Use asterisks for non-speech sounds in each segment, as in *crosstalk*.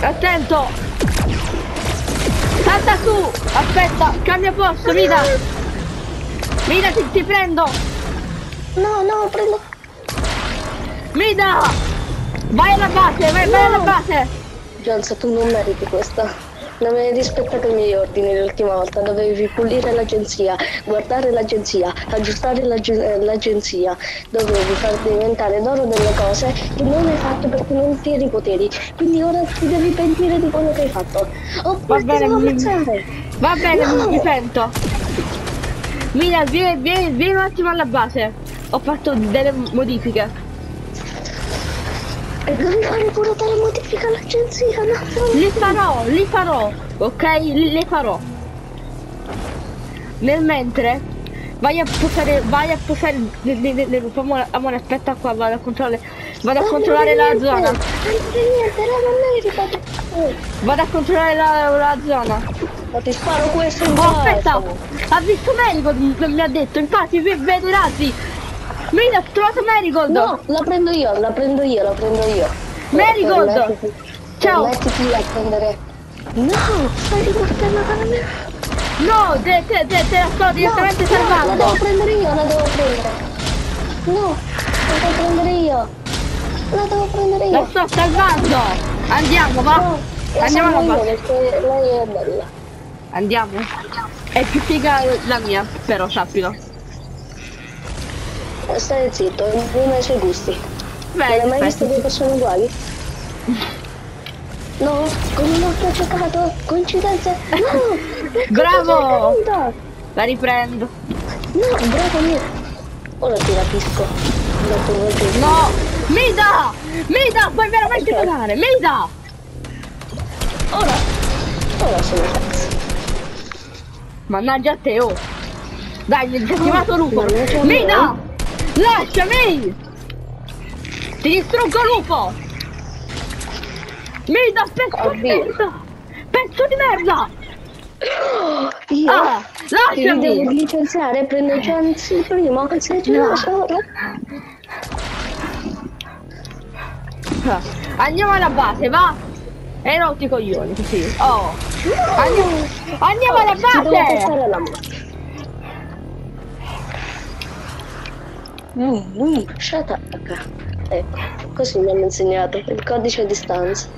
Attento! Salta su! Aspetta, cambia posto, Mida! Mida, ti, ti prendo! No, no, prendo. Mida! Vai alla base, vai, vai alla base! Jones, tu non meriti questa. Non avevi rispettato i miei ordini l'ultima volta, dovevi pulire l'agenzia, guardare l'agenzia, aggiustare l'ag- eh, l'agenzia, dovevi far diventare d'oro delle cose che non hai fatto perché non tieni i poteri. Quindi ora ti devi pentire di quello che hai fatto. Oppure Va bene, ti mi-. Va bene, No! mi pento. Mida, vieni, vieni, vieni un attimo alla base. Ho fatto delle modifiche. Devi fare pure delle modifiche all'agenzia, no? Li farò, li farò, ok? Li, le farò. Nel mentre vai a posare, vai a posare le, le, le, amore, amore, aspetta qua, vado a controllare, vado a controllare la zona. Non c'è niente, no, non Vado a controllare la, la zona. Ma ti sparo questo in Oh, aspetta! Ha visto Marigold, mi ha detto, infatti vi- vedo i razzi. Mina, ho trovato Marigold! No, la prendo io, la prendo io, la prendo io. Marigold! Permettiti- Ciao! Permettiti a prendere. No, stai riportando da me. No, te, te, te, te la sto direttamente no, no, la devo salvando! prendere io, la devo prendere. No, la devo prendere io. La devo prendere La io. sto salvando! Andiamo, va! No, la Andiamo alla base. perché lei è bella. Andiamo. È più figa la mia, però sappilo. Stai zitto, ognuno ha i suoi gusti. Non hai Beh, mai visto due persone uguali? No, con un occhio giocato, coincidenze. No! perché *laughs* Bravo! La riprendo. No, bravo mio. Ora ti rapisco. No! Mida! Mida! Puoi veramente pagare! Mida! Ora, ora sono pazzo. Mannaggia a te, oh! Dai, mi ha chiamato Lupo! mannaggia a me, Mida! Lasciami! Ti distruggo Lupo! Mida, pezzo di Oddio. merda! Pezzo di merda! Io Ah, ti devo lasciami! licenziare, prendo chance il primo, sei geloso. Ah, Andiamo alla base, va? E rotti i coglioni, così. Oh! Andiamo, andiamo alla base! Mm, mm, shut up. Ecco, così mi hanno insegnato il codice di stanza.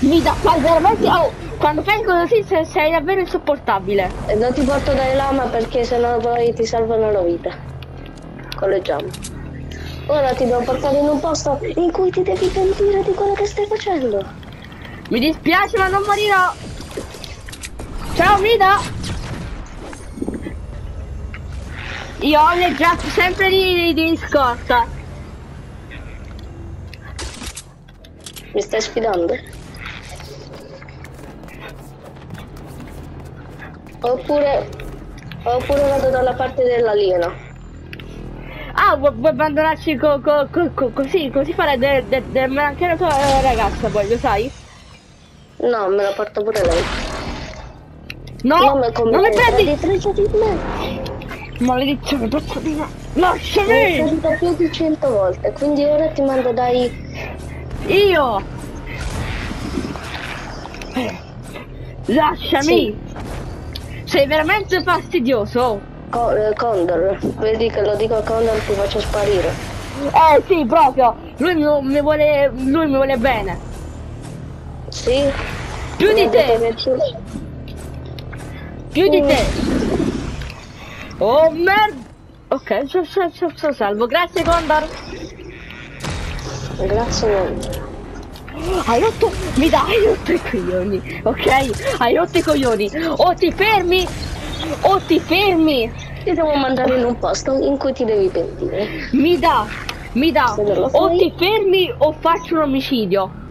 Mida, fai veramente... Oh, quando fai così sei, sei davvero insopportabile. E non ti porto dai lama perché sennò poi ti salvano la vita. Con le giamme. Ora ti devo portare in un posto in cui ti devi pentire di quello che stai facendo. Mi dispiace ma non morirò. Ciao Mida! Io ho le giacche sempre di, di scorta. Mi stai sfidando? Oppure... Oppure vado dalla parte dell'alieno. Ah, vuoi, vuoi abbandonarci co, co- co- co- così? Così fare del de, de, anche la tua eh, ragazza poi, lo sai? No, me la porto pure lei. No! Come non mi prendi! traditrice di me. Maledizione, hai Lasciami! tradito più di cento volte, quindi ora ti mando dai... Io! Lasciami! Sei veramente fastidioso! Co- eh, Condor. Vedi che lo dico a Condor ti faccio sparire. Eh sì, proprio! Lui mi, vuole. lui mi vuole bene! Sì? Più Mi di te! Più di te! Oh merda! Ok, sono so, so, so salvo. Grazie Condor! Grazie mille. Hai rotto. Mi dai, hai rotto i coglioni, ok? Hai rotto i coglioni! O ti fermi! O ti fermi! Ti devo mandare in un posto in cui ti devi pentire. Mi dà! Mi dà! Lo O ti fermi o faccio un omicidio!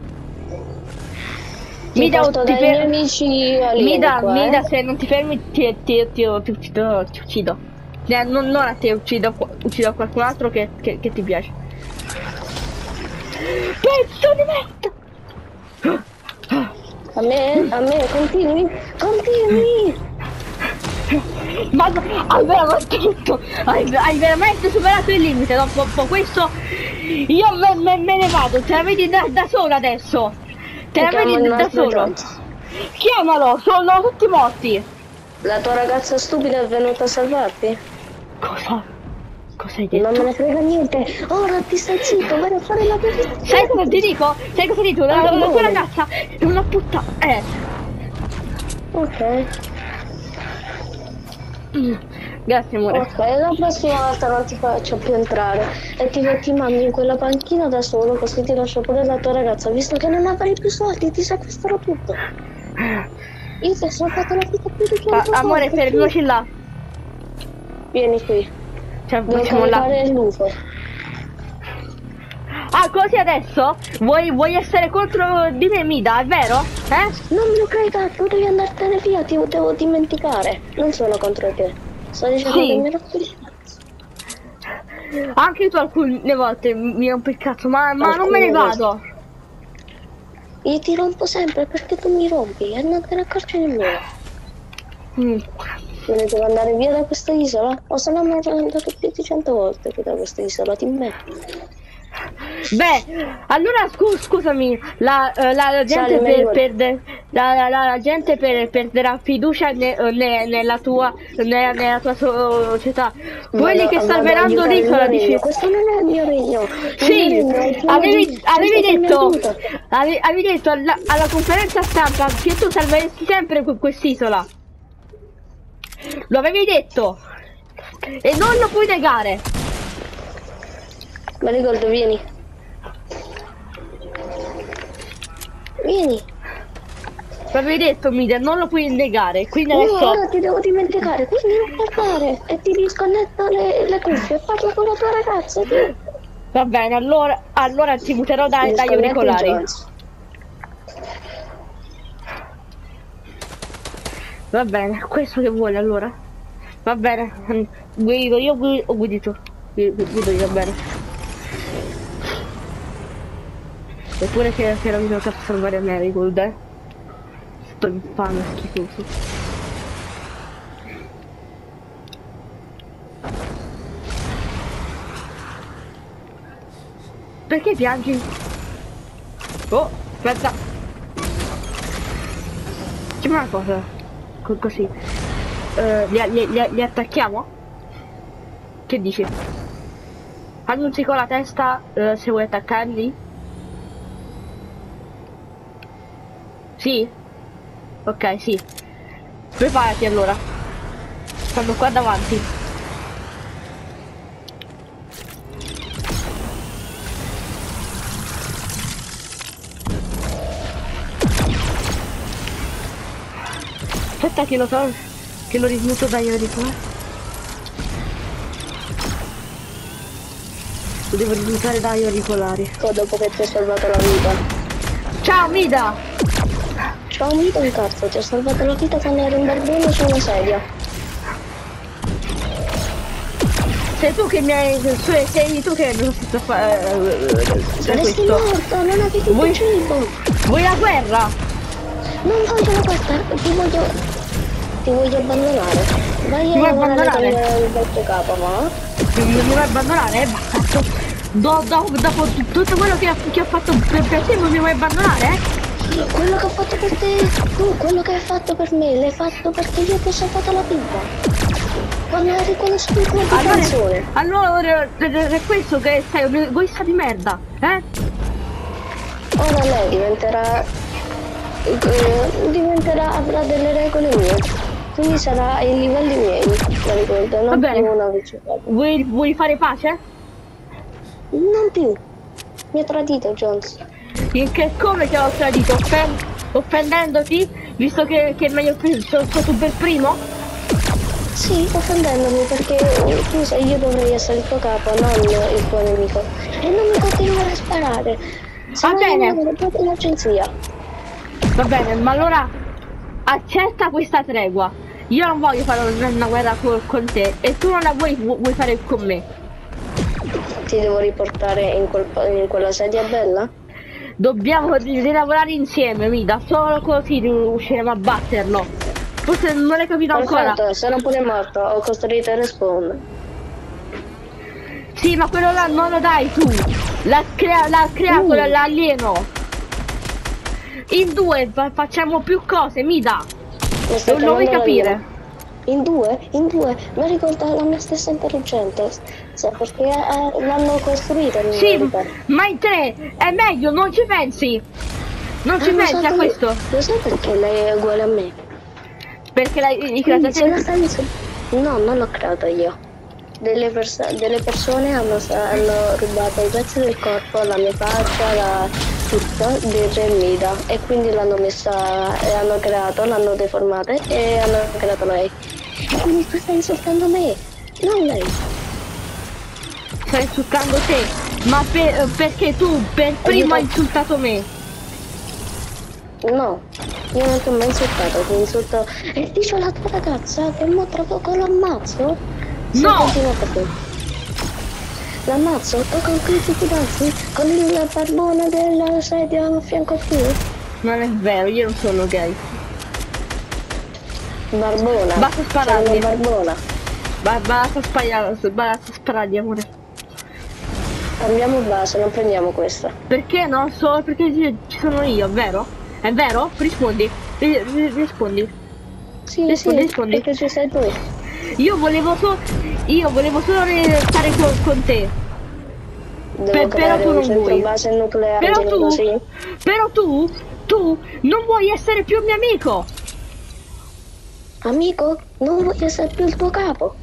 Ti Mi porto ti fermi! amici Mi dà, qua, mi eh. dà, se non ti fermi ti, ti, ti, ti uccido, ti uccido. Non, non a te, uccido, uccido qualcun altro che, che, che ti piace. Pezzo di merda! A me? A me? Continui? Continui! Ma hai veramente tutto! Hai, hai veramente superato il limite, dopo, dopo questo io me, me- me ne vado, te la vedi da, da sola adesso! Te vedi da solo. Chiamalo, sono tutti morti. La tua ragazza stupida è venuta a salvarti? Cosa? Cosa hai Non detto? me ne frega niente. Ora ti stai zitto, vai a fare la tua. Sai cosa ti dico? Sai cosa ti dico? La, la, la tua ragazza è una puttana. Eh. Ok, Mm. Grazie amore. ok, la prossima volta non ti faccio più entrare e ti, ti mando in quella panchina da solo così ti lascio pure la tua ragazza, visto che non avrai più soldi, ti sequestrerò tutto. Io ti ho salvato la vita più di Ah, 100 amore, fermiamoci là. Vieni qui, Cioè, devo caricare il lupo. Ah, così adesso? Vuoi, vuoi essere contro di me, Mida, è vero? Eh? Non me lo caricato, tu devi andartene via, ti devo dimenticare. Non sono contro te. Sto dicendo Sì. che mi rotto il cazzo. Anche tu alcune volte mi rompi il cazzo, ma, ma non me ne vado. Io ti rompo sempre perché tu mi rompi e non te ne accorgi nemmeno. Mm. Me ne devo andare via da questa isola? O se no mi avrei andato più di cento volte qui da questa isola, ti metti. Beh, allora scu- scusami, la, eh, la- la gente, per- perde- la, gente per- perderà fiducia ne- ne- nella tua, ne- nella tua società. Quelli che salveranno l'isola, dici? Questo non è il mio regno. Sì, avevi, avevi detto, aiuta. ave- avevi detto alla, alla conferenza stampa che tu salveresti sempre que- quest'isola. Lo avevi detto. E non lo puoi negare. Ma ricordo, vieni. Vieni. Lo avevi detto, Mida, non lo puoi negare. Quindi No, adesso... ora ti devo dimenticare, quindi non parlare. E ti disconnetto le, le cuffie e parlo con la tua ragazza. Ti... Va bene, allora, allora ti muterò dai, dagli auricolari. Va bene, questo che vuole allora. Va bene, guido io gui- o guidi tu? Gui- gui- Guido io, va bene. Eppure che, che era a salvare Marigold, eh. Sto infame schifoso. Perché piangi? Oh, aspetta. Facciamo una cosa. Co- così. Eh, li, attacchiamo? Che dici? Annunci con la testa eh, se vuoi attaccarli? Sì? Ok, sì. Preparati allora. Stanno qua davanti. Aspetta che lo so, che lo rismuto dagli auricolari. Lo devo rismutare dagli auricolari. Ecco, dopo che ti ho salvato la vita. Ciao Mida! Amico un cazzo, ti ho salvato la vita quando ero in barbone su una sedia. Sei tu che mi hai. Sei, sei tu che mi hai fatto fare. Saresti morto, non avevi Vuoi- più cibo. Vuoi la guerra? Non voglio la guarda, ti voglio... Ti voglio abbandonare. Vai a vuoi abbandonare? il vecchio capo, ma... Non mi vuoi abbandonare? Eh, basta. Do- do- dopo tutto quello che, ho- fatto per, per te non mi vuoi abbandonare? Quello che ho fatto per te, tu, quello che hai fatto per me, l'hai fatto perché io ti ho salvato la vita. Quando eri quello stupido di canzone. Allora, allora è questo che sei un egoista di merda, eh? Ora lei diventerà... eh, diventerà, avrà delle regole mie. Quindi sarà ai livelli miei, la ricordo, non più una vicina. Vuoi, vuoi fare pace? Non più. Mi ha tradito Jones. In che come ti ho tradito? Offen- offendendoti? Visto che, che è meglio che sono stato per primo? Sì, offendendomi perché tu sai io dovrei essere il tuo capo, non il tuo nemico. E non mi continuare a sparare. Se Va bene. proprio in agenzia. Va bene, ma allora accetta questa tregua. Io non voglio fare una, guerra co- con te e tu non la vuoi, vu- vuoi fare con me. Ti devo riportare in, quel in quella sedia bella? Dobbiamo ri- rilavorare insieme, Mida. Solo così riusciremo a batterlo. Forse non l'hai capito ancora. Perfetto, sono pure morto, ho costruito il respawn. Sì, ma quello là non lo dai tu. L'ha, crea- l'ha creato Mm. l'alieno. in due fa- facciamo più cose, mi. Mi stai Non lo vuoi capire? In due, in due, ma ricorda la mia stessa intelligenza. Cioè, perché eh, l'hanno costruita in Sì, verità. ma in tre è meglio, non ci pensi. Non ci Ah, pensi so a questo. Lo sai perché lei è uguale a me? Perché i la creato stai insu- No, non l'ho creata io. Delle, perso- delle persone hanno, hanno rubato i pezzi del corpo, la mia faccia, la, tutto del Re Mida e quindi l'hanno messa e hanno creato, l'hanno deformata e hanno creato lei. Quindi tu stai insultando me, non lei. Stai insultando te. Ma per- perché tu per primo hai insultato me. No, io non ti ho mai insultato, ti insulto. E dice la tua ragazza che mo tra poco l'ammazzo? Se No! L'ammazzo? O con cui ti fidanzi? Con il barbone della sedia a fianco a te? Non è vero, io non sono gay. Barbona. Basta sparargli. Barbona. Ba- basta sparare, basta sparargli amore. Cambiamo base, non prendiamo questa. Perché no? Solo perché ci sono io, vero? È vero? Rispondi. Ri- ri- rispondi. Sì, Rispondi, sì, rispondi. perché ci sei tu. Io volevo solo. Io volevo solo stare con, con te. Per- però tu non vuoi. nucleare Però tu. Però tu. Tu non vuoi essere più mio amico. Amico, non voglio essere più il tuo capo.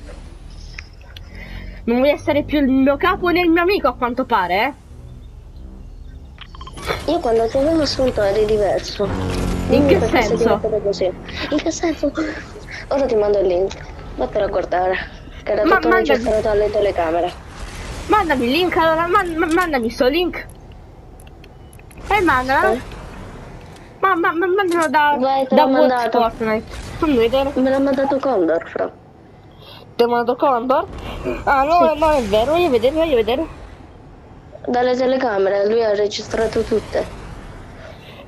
Non vuoi essere più il mio capo né il mio amico a quanto pare, eh? Io quando ti avevo assunto eri diverso. In che senso? In che senso? Ora ti mando il link. Vattene a guardare. Che era Ma mandami- alle telecamere. Mandami il link allora, man- ma- mandami sto link. E mandalo. Eh? Ma, ma, ma mandalo da, Vai, da. Fortnite. Fammi vedere. Me l'ha mandato Condor, fra. Ti ho mandato Condor? Ah no, no è vero, voglio vedere, voglio vedere. Dalle telecamere, lui ha registrato tutte.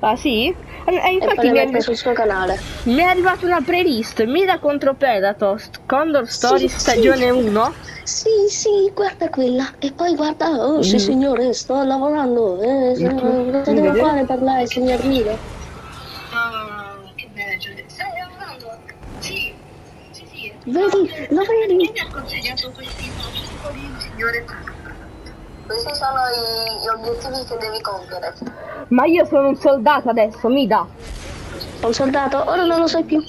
Ah sì? E e E infatti le mi è, sul suo canale. mi è arrivata una playlist, Mida contro Predator, Condor Story Sì, stagione sì. 1. Sì, sì, guarda quella. E poi guarda, oh sì Mm. signore, sto lavorando. Eh, Mm. cosa devo fare per lei, signor Milo? Vedi, lo vedi? Chi mi ha consegnato questi piccoli signore? Questi sono i, gli obiettivi che devi compiere. Ma io sono un soldato adesso, Mida. Un soldato? Ora non lo sai più.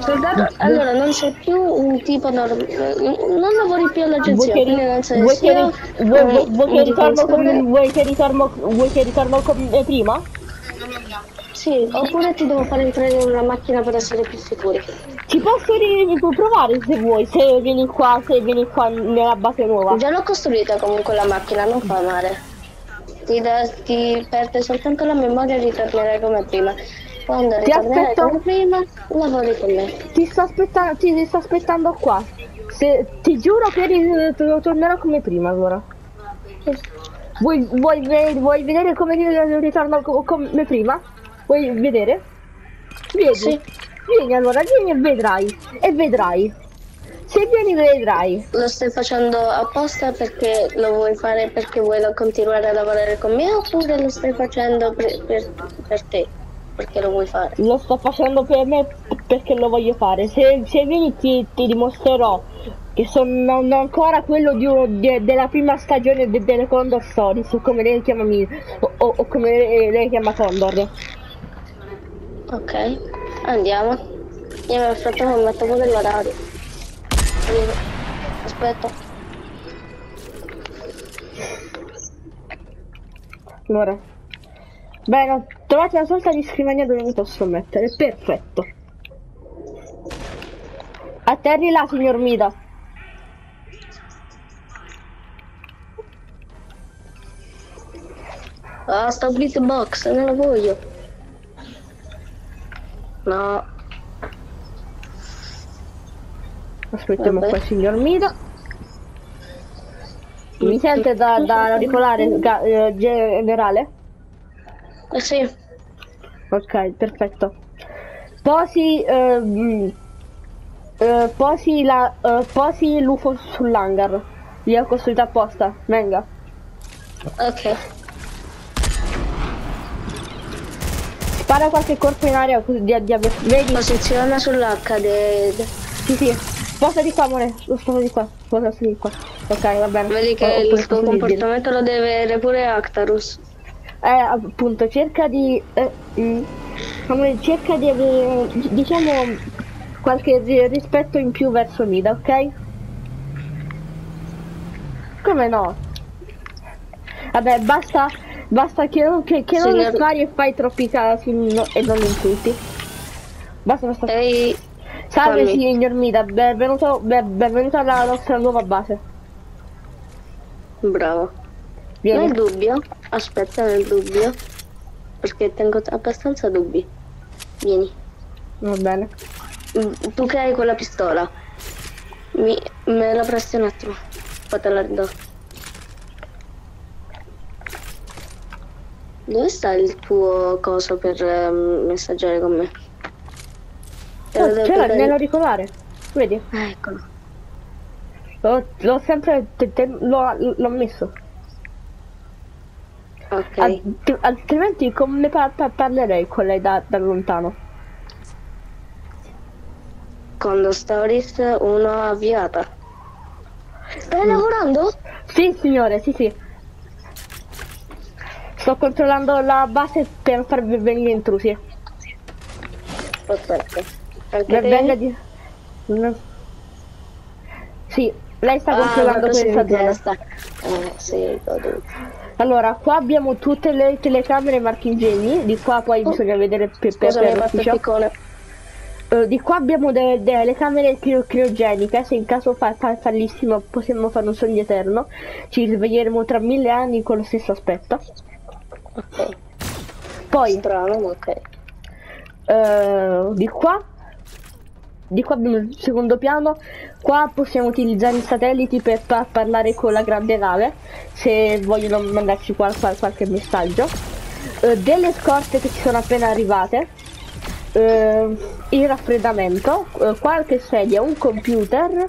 Soldato? Allora non sei più un tipo normale. Non lavori più all'agenzia, Vuoi che, quindi ri- non sei vuoi vuoi, vuoi- vuoi che ritorno come, difensore- vuoi che ritorno, vuoi che ritorno come prima? Sì, oppure ti devo fare entrare in una macchina per essere più sicuri. Ci posso provare se vuoi, se vieni qua, se vieni qua nella base nuova. Già l'ho costruita comunque la macchina, non fa male. Ti, da- ti perde soltanto la memoria e ritornerai come prima. Quando Ti aspetto. come prima, lavori con me. Ti sto aspettando, ti, ti sto aspettando qua. Se, ti giuro che tornerò come prima allora. Vuoi, vuoi, vuoi vedere come ri- ritorno co- come prima? Vuoi vedere? Vieni. Sì. Vieni allora, vieni e vedrai. E vedrai. Se vieni vedrai. Lo stai facendo apposta perché lo vuoi fare perché vuoi continuare a lavorare con me oppure lo stai facendo per, per- per te? Perché lo vuoi fare? Lo sto facendo per me perché lo voglio fare. Se, se vieni ti, ti dimostrerò che sono ancora quello di uno- de- della prima stagione de- delle Condor Stories, o come lei chiama Mi- o, o- come lei chiama Condor. Ok, andiamo. Io nel frattempo metto pure l'orario. Io- Aspetta. Allora. Bene, ho trovato una sorta di scrivania dove mi posso mettere. Perfetto. Atterri là, signor Mida. Ah, sta blitz box, non la voglio. No, Aspettiamo Vabbè. qua il signor Mida. Mi sente da, da auricolare ga- eh, generale? eh sì, Ok, perfetto. Posi, ehm, eh, posi, la, eh, posi l'UFO sull'hangar. Li ho costruito apposta. Venga. ok. Spara qualche colpo in aria di, di. Vedi? Posiziona sull'H de... Sì, sì. Sposta di qua, amore. Sposta di qua. Sposta di qua. Ok, va bene. Vedi che ho il tuo comportamento lo deve avere pure Actarus. Eh, appunto, cerca di... Eh, mm, amore, cerca di avere, diciamo, qualche ri- rispetto in più verso Mida, ok? Come no? Vabbè, basta, basta che, non- che, che non spari e fai troppi casi no- e non insulti. Basta, basta. Ehi, Salve fammi. signor Mida, benvenuto, ben- benvenuto alla nostra nuova base. bravo. Vieni. Nel dubbio, aspetta nel dubbio, perché tengo abbastanza dubbi. Vieni. Va bene. Mm, Tu che hai quella pistola, mi, me la presti un attimo. Poi te la ridò. Dove sta il tuo coso per ehm, messaggiare con me? Lo Oh, ce dare- nell'auricolare. Vedi? Ah, eccolo. L'ho, l'ho sempre... l'ho, l'ho messo. Ok. Alt- altrimenti come pa- pa- parlerei con lei da, da lontano? Condo Stories 1 avviata. Stai lavorando? Sì, signore, sì, sì. Sto controllando la base per farvi venire intrusi. Perfetto. Anche? Venga di... no. Sì, lei sta Ah, controllando questa zona. testa. Eh, sì. Allora, qua abbiamo tutte le telecamere marchingegni. Di qua poi bisogna vedere per, per, Scusa, per piccone. Eh, di qua abbiamo de- delle camere crio- criogeniche, se in caso fa- fa- fallissimo possiamo fare un sogno eterno, ci risveglieremo tra mille anni con lo stesso aspetto. Ok. Poi Strano, ma ok. eh, di qua, di qua abbiamo il secondo piano, qua possiamo utilizzare i satelliti per pa- parlare con la grande nave, se vogliono mandarci qual- qual- qualche messaggio. Eh, delle scorte che ci sono appena arrivate, eh, il raffreddamento, eh, qualche sedia, un computer,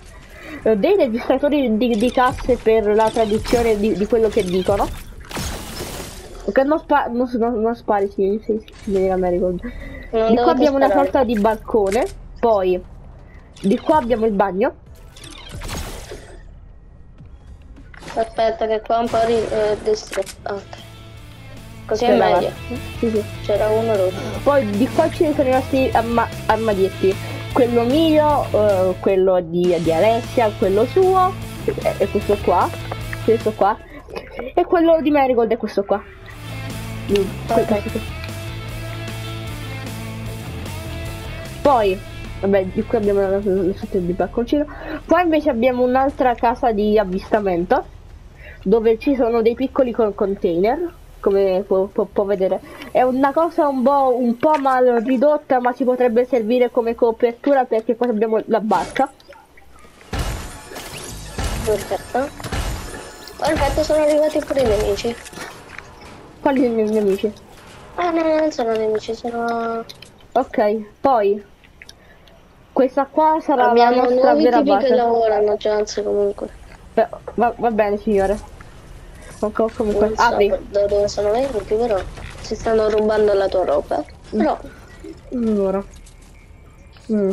dei registratori di, di casse per la traduzione di, di quello che dicono. Ok, non, spa- non, non- non spari, sì, sì, sì, sì, vieni a me, ricordo. Non Di qua abbiamo una disparare. sorta di balcone, poi di qua abbiamo il bagno. Aspetta che qua un po' di eh, distretto. Ok. Così è meglio. Sì, sì. C'era uno rotto. Poi di qua ci sono i nostri arma- armadietti. Quello mio, eh, quello di, di Alessia, quello suo, e, e questo qua, questo qua, e quello di Marigold è questo qua. Poi, vabbè, di qui abbiamo la, sorta di balconcino. Poi invece abbiamo un'altra casa di avvistamento, dove ci sono dei piccoli con- container, come può, può- può vedere. È una cosa un po', un po' mal ridotta, ma ci potrebbe servire come copertura perché poi abbiamo la barca. Perfetto. Perfetto, sono arrivati pure i nemici. Quali sono i miei amici? Ah no, non sono nemici, sono... Ok, poi questa qua sarà la Abbiamo nostra nuovi vera tipi che base. lavorano, Gianz, comunque. Beh, Va, va bene signore. Ok, comunque, Non so apri. da dove sono venuti, però si stanno rubando la tua roba. Però Allora. Mm.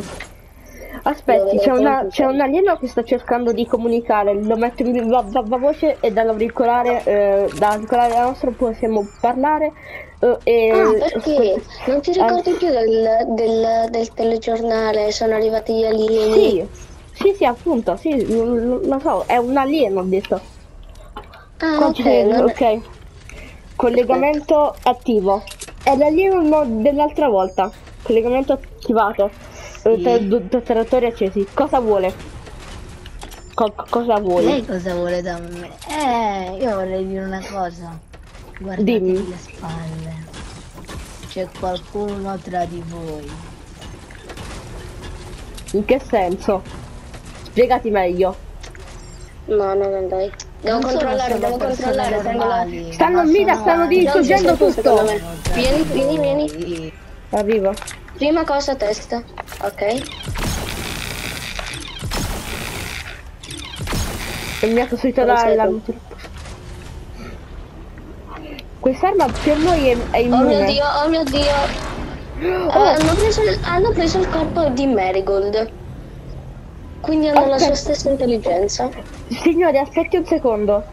Aspetti, c'è, una- c'è un alieno che sta cercando di comunicare, lo metto in viva, voce e dall'auricolare, eh, dall'auricolare nostro possiamo parlare eh, e... Ah, perché? Non ti ricordi Ah. più del, del, del telegiornale? Sono arrivati gli alieni. Sì, sì, sì, appunto, sì, lo, lo- so, è un alieno, ho detto. Ah, Qua ok. ci- non- ok. Collegamento attivo. È l'alieno no- dell'altra volta. Collegamento attivato. Dottoratori accesi. Cosa vuole? Co- cosa vuole? Lei cosa vuole da me? Eh, io vorrei dire una cosa. Guardatevi Dimmi. le spalle. C'è qualcuno tra di voi. In che senso? Spiegati meglio. No, no, non dai. Devo Non controllare, devo controllare. Normali, Stanno lì, stanno distruggendo tutto. Vieni, vieni, vieni. Arrivo. Prima cosa testa. Ok. E mi ha costruito la, Quest'arma per noi è, è Oh mio immune. dio, oh mio dio. *gasps* hanno, preso il, hanno preso il corpo di Marigold. Quindi hanno la sua Aspetta. stessa intelligenza. Signori, aspetti un secondo.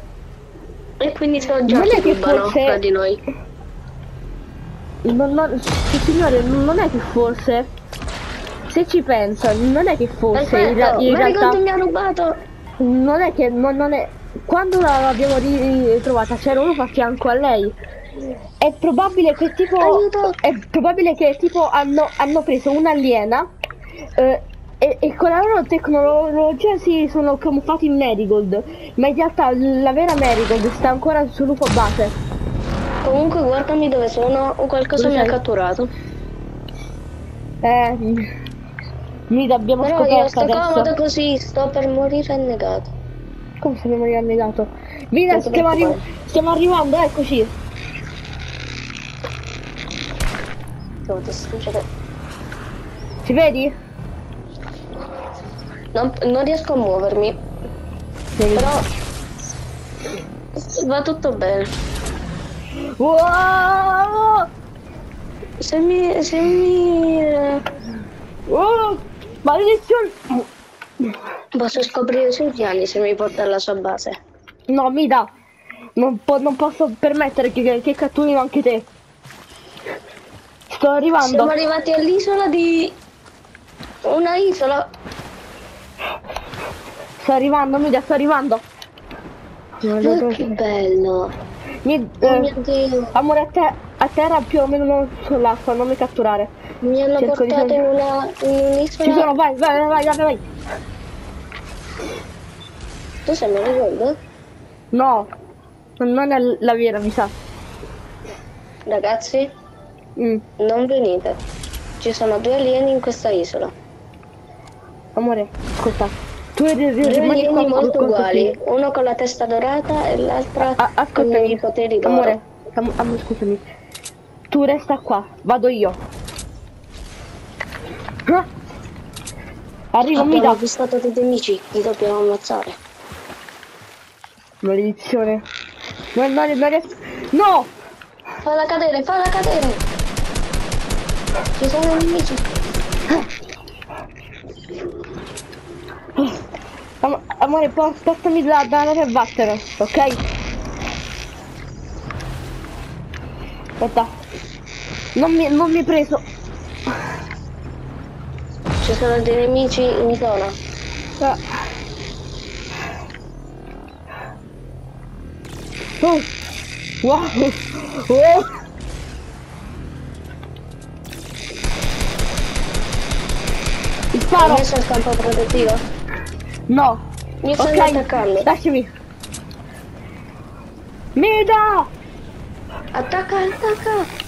E quindi sono già Non è che forse- di noi. Non, non, signore, non è che forse... Se ci pensa, non è che forse in, Perfetto, in Marigold realtà... mi ha rubato. Non è che... Non, non è... Quando l'abbiamo ri- ritrovata c'era uno a fianco a lei. È probabile che tipo... Aiuto. È probabile che tipo hanno, hanno preso un'aliena eh, e, e con la loro tecnologia si sono camuffati in Marigold. Ma in realtà la vera Marigold sta ancora sul lupo base. Comunque guardami dove sono, qualcosa Dove mi ha sei? catturato. Eh... Mi abbiamo Però io scoperto sto adesso. comodo così, sto per morire annegato. Come se non mi annegato? Mira, Non ti stiamo, arri- stiamo arrivando, eccoci. Devo distruggere. Ci vedi? Non, non riesco a muovermi, Sì. però va tutto bene. Wow! Se mi... se mi... eh, Oh! Maledizione! posso scoprire i suoi piani se mi porta alla sua base. No, Mida! Non, po- non posso permettere che, che catturino anche te. Sto arrivando. Siamo arrivati all'isola di... Una isola. Sto arrivando, Mida, sto arrivando. Oh, che bello. Mi- Oh mio eh, Dio. amore, a, te- a terra più o meno sull'acqua, non mi catturare. Mi hanno Cerco di portato fare- in una... in Ci un'isola... sono, vai, vai, vai, vai, vai. Tu sei Marigold? No, non è la vera, mi sa. Ragazzi, Mm. non venite. Ci sono due alieni in questa isola. Amore, ascolta. Tu eri- rimani molto con- con- uguali. Uno con la testa dorata e l'altra Ah, con ascoltami. i poteri d'oro. Amore, am- amore, scusami. Tu resta qua, vado io. Ah. Arrivo, mi Abbiamo dà. avvistato dei nemici, li dobbiamo ammazzare. Maledizione. No, no, riesco. No! Falla cadere, falla cadere! Ci sono nemici. Am- amore, poi spostami da, da andare a battere, ok? Aspetta. Non mi, non mi hai preso. Ci sono dei nemici in zona. Ah. Oh. Wow. Oh. Sparo. messo il campo protettivo? No. Mi stanno Ok. attaccando. Lasciami. Mida. Attacca, attacca!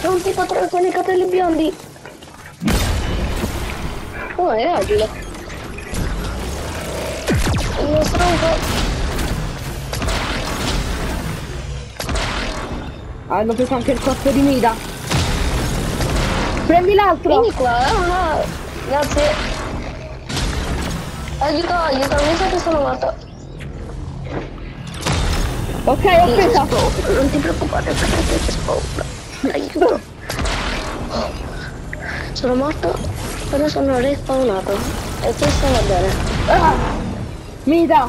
C'è un tipo tra- con i capelli biondi. Oh, è agile. Uno stronco. Hanno preso anche il corpo di Mida. Prendi l'altro. Vieni qua, ah, no. Grazie. Aiuto, aiuto, mi sa che sono morto. Ok, ho preso. Non ti preoccupare, perché c'è spaura. Aiuto. Sono morto, però sono respawnato. E questo va bene. Ah. Mida.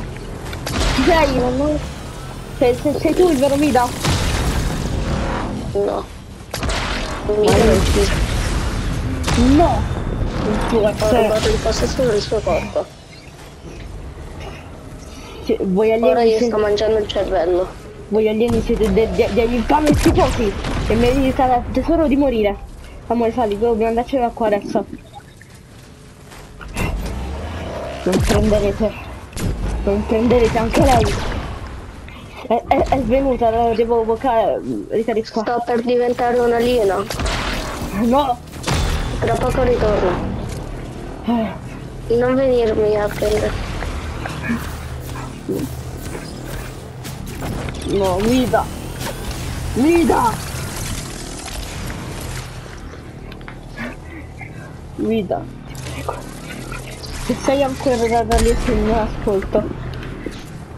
Sei? Morto. Sei, sei, sei tu il vero Mida? No. Non mi non ci No. Non può ho essere. rubato il possesso del suo corpo. Sì, Voi Ora alieni, io siete, sto mangiando il cervello. voi alieni siete de- de- degli infami schifosi e meritate tesoro di morire. Amore, sali, dobbiamo andarcene qua adesso. Non prenderete. Non prenderete anche lei. È, è, è svenuta, la devo evocare. Ricadi qua. Sto per diventare un alieno. No! Tra poco ritorno. Eh, Non venirmi a prendere. No, Mida! Mida! Mida, ti prego. Se sei ancora da lì se non ascolto.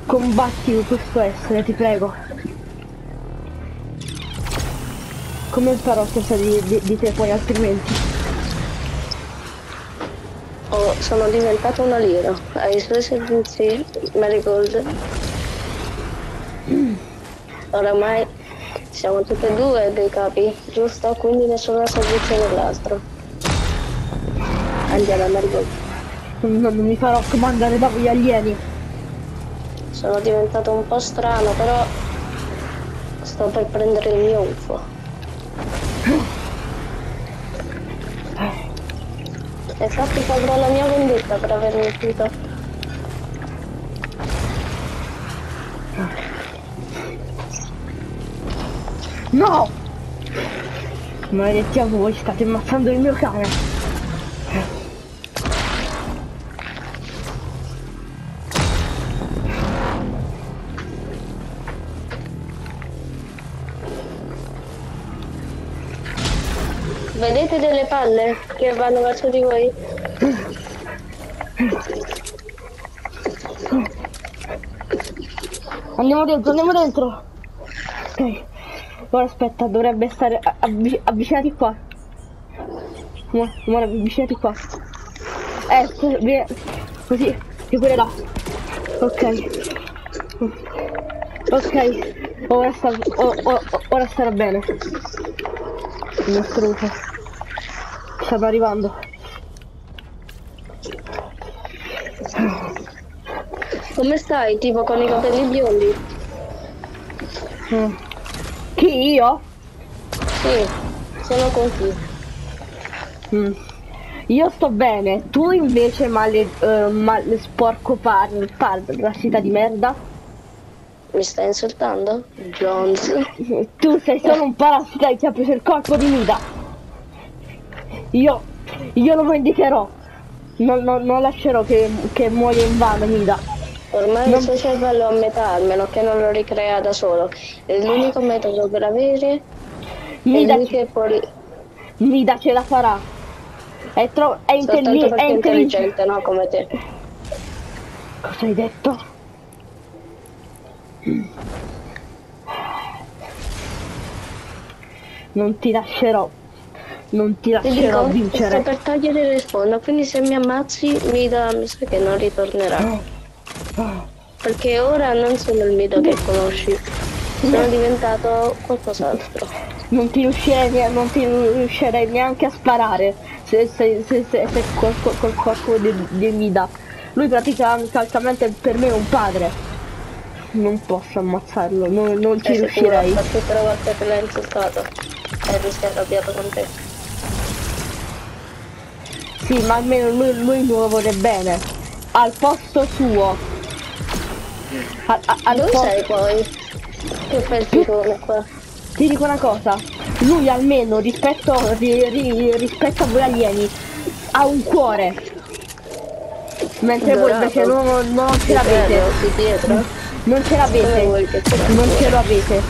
Combatti questo essere, ti prego. come farò senza di, di, di te poi altrimenti? Sono diventata una lira. Hai suoi servizi, Marigold. *clears throat* Oramai siamo tutti e due dei capi, giusto? Quindi nessuno ha servizio dell'altro. Andiamo a Marigold. Non, non mi farò comandare da voi alieni. Sono diventato un po' strano, però sto per prendere il mio UFO. *clears throat* infatti pagherò la mia vendetta per avermi ucciso. No! Maledetti a voi, state ammazzando il mio cane. Palle che vanno verso di voi? Andiamo dentro, andiamo dentro. Ok. Ora aspetta, dovrebbe stare a- avvi- avvicinati qua. Ora, avvicinati qua. Eh, scusa, vieni. Così, là. Ok. Ok. Ora sta, o- o- ora starà bene. Il nostro Stanno arrivando. Come stai? Tipo con i capelli biondi? Mm. Chi io? Sì, sono con chi? Mm. Io sto bene, tu invece male, eh, male sporco par, parassita di merda. Mi stai insultando? Jones. Tu sei solo un parassita che ha preso il corpo di Mida. Io, io lo vendicherò. Non, non- non lascerò che, che muoia in vano Mida. Ormai Non- il suo cervello a metà, almeno che non lo ricrea da solo. È l'unico metodo per avere lui che può Mida ce la farà. È, tro- è, intelli- è intelligente, no? Come te. Cosa hai detto? Non ti lascerò. Non ti lascerò dico, sto vincere. per togliere il respawn, quindi se mi ammazzi Mida mi sa che non ritornerà. Perché ora non sono il Mida che conosci. Sono diventato qualcos'altro. Non ti riuscirei, non ti riuscirei neanche a sparare se, se, se, se, se col, col- col corpo di, di Mida. Lui praticamente per me è un padre. Non posso ammazzarlo, non, non ci riuscirei. Per tutte le volte che l'hai insultato. E lui si è arrabbiato con te. Sì, ma almeno lui, lui mi vuole bene. Al posto suo. A- a- al Dove posto- sei poi? Che fifone qua? Ti dico una cosa, lui almeno rispetto, ri- ri- rispetto a voi alieni ha un cuore. Mentre voi invece non, non ce l'avete. Non ce l'avete. Non ce lo avete.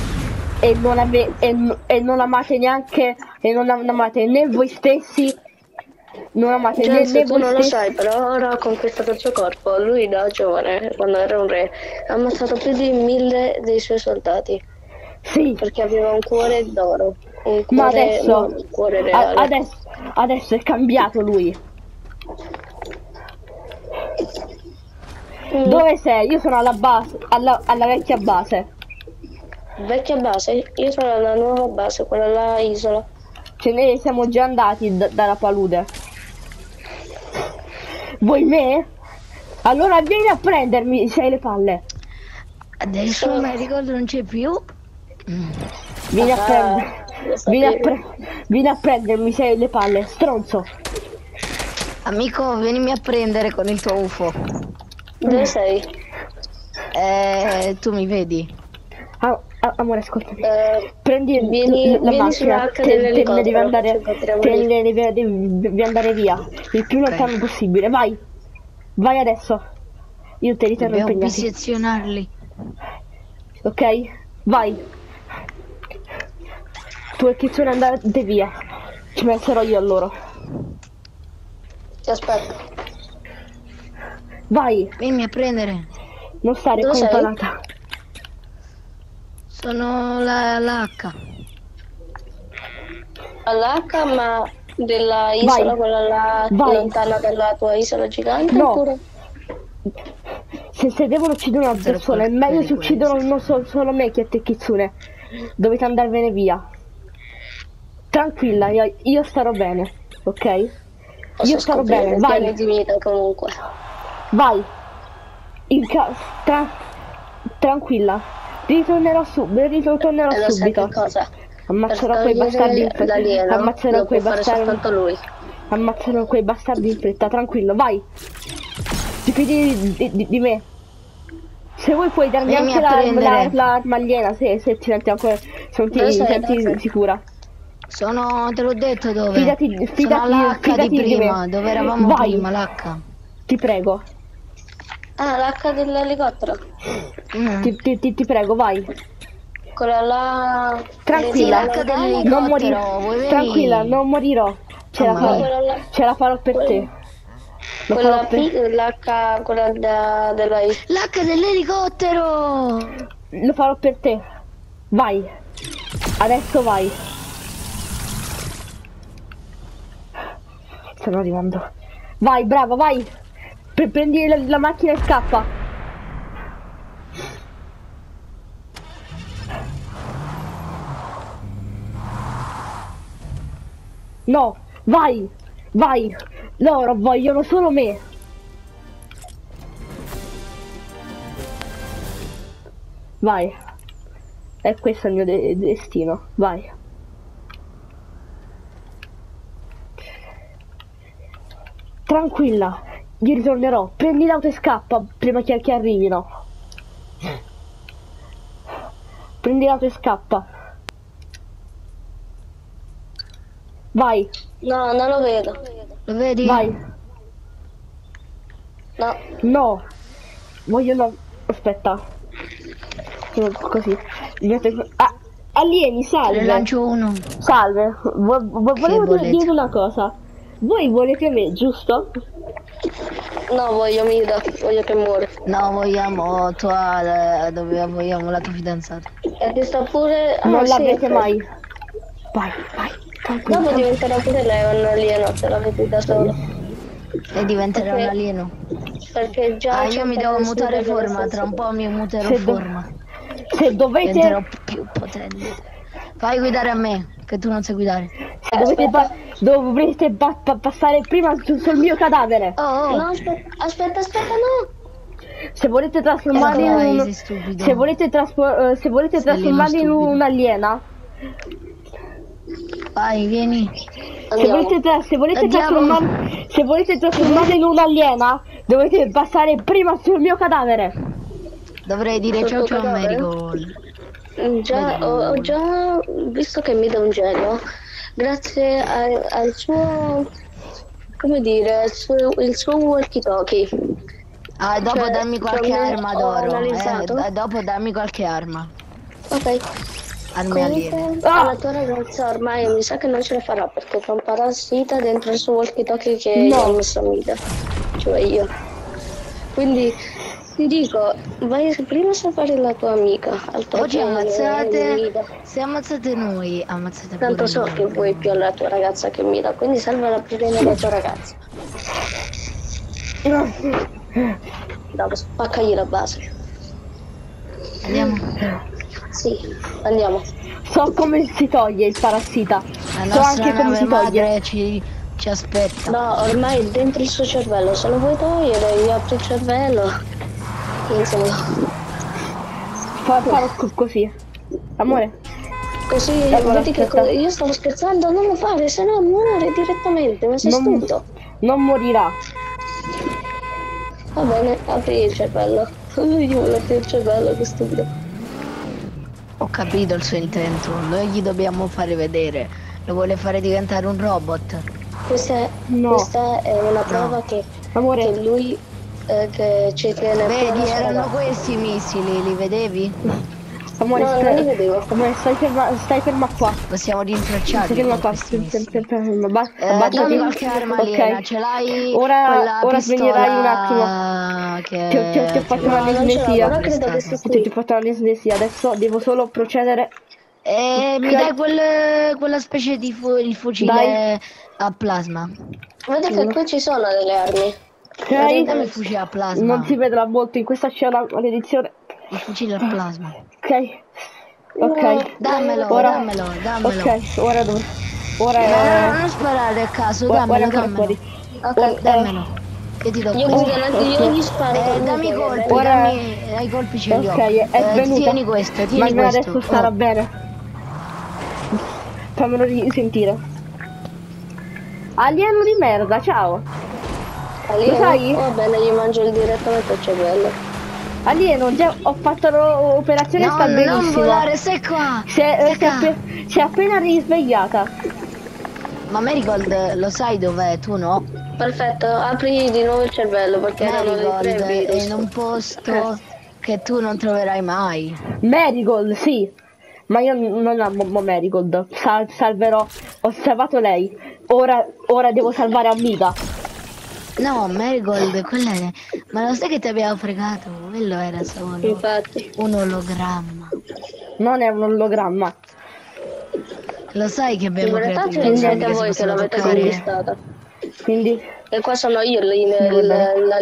E non, ave- e, e non amate neanche. E non am- amate né voi stessi. Non amate né, Giles, né tu non lo sai, però ora ha conquistato il suo corpo. Lui da giovane, quando era un re, ha ammazzato più di mille dei suoi soldati. Sì. Perché aveva un cuore d'oro. Un cuore, Ma adesso, non un cuore reale. adesso, adesso è cambiato lui. Mm, Dove sei? Io sono alla base, alla, alla vecchia base. Vecchia base, io sono alla nuova base, quella là isola. Ce ne siamo già andati d- dalla palude. Vuoi me? Allora vieni a prendermi se hai le palle. Adesso mi ricordo non c'è più. Vieni a Ah, prendere. lo Vieni a, pre- vieni a prendermi se hai le palle, stronzo. Amico, venimi a prendere con il tuo UFO. Dove sei? Eh, tu mi vedi? Ah, ah, amore, ascoltami. Eh, Prendi il- Vieni- la vieni macchina, sulla H te, te devi andare, te devi, devi- andare via, il più lontano possibile, vai, vai adesso, io te li terrò Dobbiamo impegnati, bisezionarli. ok? Vai, tu e Kitsune andate via, ci penserò io a loro, ti aspetto. vai, Venimi a prendere. non stare Dove sei? comparata, Sono la, la H. all'H, ma della isola, Vai. quella là Vai. lontana dalla tua isola gigante? No. Oppure... Se, se devono uccidere una persona, è meglio se uccidono non so- solo me che te Kitsune. Dovete andarvene via. Tranquilla, io, io starò bene, ok? Posso Io starò bene, vai. di vita comunque. Vai. In ca- tra- tranquilla. Ritornerò subito, ritornerò E sai subito. cosa? Ammazzerò quei bastardi in fretta. Ammazzerò quei bastardi. Ammazzerò quei bastardi in fretta, tranquillo, vai. Ti fidi di, di- di- di me. Se vuoi puoi darmi Vieni anche la- la- aliena se, se ti senti ancora. Se ti Dove senti sei? sicura. Sono, te l'ho detto dove. Fidati- Sono fidati- all'H fidati di di prima, me. dove eravamo Vai. prima, l'H. Ti prego. Ah, l'H dell'elicottero. Mm. Ti, ti- ti- ti prego, vai. Quella là... Tranquilla. Quella dell'elicottero. Non morirò. Tranquilla, non morirò. Ce la, Mamma farò. Quella. Ce la farò per te. Lo Quella per... L'H, quella da, della L'H dell'elicottero! Lo farò per te. Vai. Adesso vai. Stanno arrivando. Vai, brava, vai. Pre- prendi la, la macchina e scappa. No, vai, vai. Loro vogliono solo me. Vai. E questo è il mio de- destino. Vai. Tranquilla, io ritornerò. Prendi l'auto e scappa prima che, che arrivino. Prendi l'auto e scappa. Vai, No, non lo vedo. Lo vedi? vai. No, No, vogliono. Aspetta. Sono Così. Ah, alieni, Te ne salve. lancio uno. Salve. Vo- vo- volevo volete? dire una cosa. Voi volete me, giusto? No, voglio Mida, voglio che muore. No, vogliamo tua, eh, dove vogliamo la tua fidanzata. E ti sta pure... ah, non l'avrete mai. Vai, vai. Tranquillo. Dopo diventerà pure lei un alieno, te la vedi da solo. E diventerà Ok. un alieno. Perché già... Ah, io mi devo mutare forma, tra un po' mi muterò Se do- forma. Se dovete, Diventerò più potente. Fai guidare a me, che tu non sai guidare. se dovete dovrete pa- pa- passare prima su- sul mio cadavere. Oh, oh. No, aspetta, aspetta, aspetta, no! Se volete trasformarli in Dai, un... Se volete, trasfor- eh, se volete trasformarli in un'aliena, Vai, vieni. se volete, tra- se volete se volete trasformarli in un'aliena, dovete passare prima sul mio cadavere. Dovrei dire ciao ciao a cadavere? Marigold. Già, ho, ho già visto che mi dà un genio, grazie a- al suo, come dire, il suo, il suo walkie-talkie. Ah, dopo Cioè, dammi qualche arma d'oro. analizzato. Eh, dopo dammi qualche arma. Ok, Armi aliene. Ah! la tua ragazza ormai mi sa che non ce la farà perché c'è un parassita dentro il suo walkie-talkie che No. gli ho messo a cioè io. Quindi ti dico, vai prima a salvare la tua amica, Oggi ammazzate. Mida. Se ammazzate noi, ammazzate Tanto so noi. che vuoi più alla tua ragazza che Mida, quindi salvala prima la tua ragazza. Dopo spaccagli la base. Andiamo. Sì, andiamo. So come si toglie il parassita. La so anche come si toglie. ci, ci aspetta. No, ormai è dentro il suo cervello, se lo vuoi togliere, gli apri il cervello. Insomma, Fa, così. Amore, così Allora, vedi che co- io stavo scherzando, non lo fare, se no muore direttamente, ma sei Non- stupido. non morirà. Va bene, apri il cervello. *laughs* Io voglio aprire il cervello, che stupido. Ho capito il suo intento. Noi gli dobbiamo fare vedere. Lo vuole fare diventare un robot. Questa è, No. questa è una prova che, Amore, che lui eh, che ci tiene Vedi, erano questi i missili, li vedevi? amore, No, non li stai, vedevo. amore, stai ferma, stai ferma qua. Possiamo Stai rintracciarli ferma con qua. Stai ferma, ferma, ba- Eh, abbassati. dammi qualche arma aliena, Ok. ce l'hai? Ora- ora sveglerai un attimo. Che Ti ho- ti ho- ti ho fatto che una No, non ce l'ho, anestesia. però credo che sia Ti, ho fatto l'anestesia, adesso devo solo procedere E mi Ok. dai quel- quella specie di fu- il fucile Dai. a plasma. Vedi che qui ci sono delle armi. Ok? Il fucile a plasma. Non si vedrà molto in questa scena maledizione. Il fucile a plasma. Ok. Ok. Dammelo, Ora- dammelo, dammelo. Ok, ora dove? Ora No, è... no, non sparare a caso, ora- ora dammelo, ancora dammelo. fuori. Ok, Ora- Dammelo. Che ti do Io, gli sparo. Eh, dammi i colpi, Ora- dammi ai colpi ce li ho. Ok, è Eh, venuta. tieni questo, Ma tieni almeno questo. adesso starà Oh. bene. Fammelo risentire. Alieno di merda, ciao. Alieno? Lo sai? Va bene, gli mangio direttamente il cervello. Alieno, già ho fatto l'operazione, No, sta non benissimo. volare, stai qua. Si è, Stai si è qua. appe- si è appena risvegliata. Ma Marigold lo sai dov'è? Tu no? Perfetto, apri di nuovo il cervello perché Marigold è in un posto che tu non troverai mai. Marigold, sì. Ma io non amo mo- Marigold. Sal- salverò. Ho salvato lei. Ora, ora devo salvare Amiga. No, Marigold, quella è... Ma lo sai che ti abbiamo fregato? Quello era solo Infatti. un ologramma. Non è un ologramma. Lo sai che In abbiamo realtà creato siete personaggi che voi che l'avete toccare? conquistata. Quindi E qua sono io lì nel, la